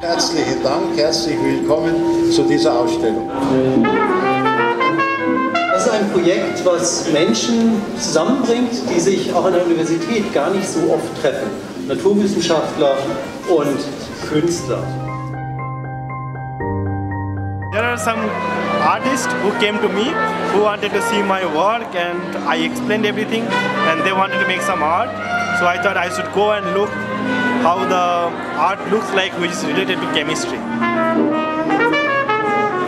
Herzlichen Dank, herzlich willkommen zu dieser Ausstellung. Das ist ein Projekt, was Menschen zusammenbringt, die sich auch an der Universität gar nicht so oft treffen. Naturwissenschaftler und Künstler. There are some artists who came to me who wanted to see my work and I explained everything and they wanted to make some art. So I thought I should go and look how the art looks like which is related to chemistry.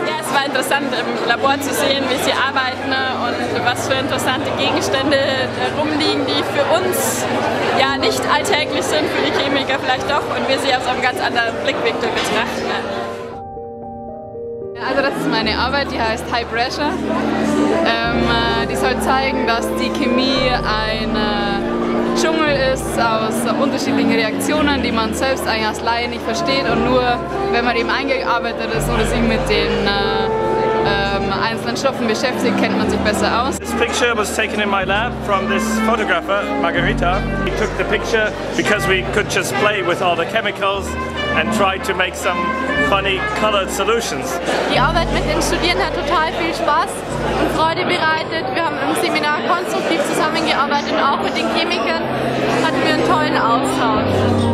Ja, es war interessant im Labor zu sehen, wie sie arbeiten und was für interessante Gegenstände rumliegen, die für uns ja nicht alltäglich sind, für die Chemiker vielleicht doch und wir sie aus einem ganz anderen Blickwinkel betrachten. Also das ist meine Arbeit, die heißt High Pressure. Ähm, äh, die soll zeigen, dass die Chemie ein äh, Dschungel ist aus unterschiedlichen Reaktionen, die man selbst eigentlich als Laie nicht versteht und nur wenn man eben eingearbeitet ist oder sich mit den äh, ähm, einzelnen Stoffen beschäftigt, kennt man sich besser aus. This picture was taken in my lab from this photographer, Margarita. We took the picture because we could just play with all the chemicals and try to make some funny colored solutions. Die Arbeit mit den Studierenden hat total viel Spaß und Freude bereitet. Wir haben im Seminar konstruktiv zusammengearbeitet und auch mit den Chemikern tollen Austausch.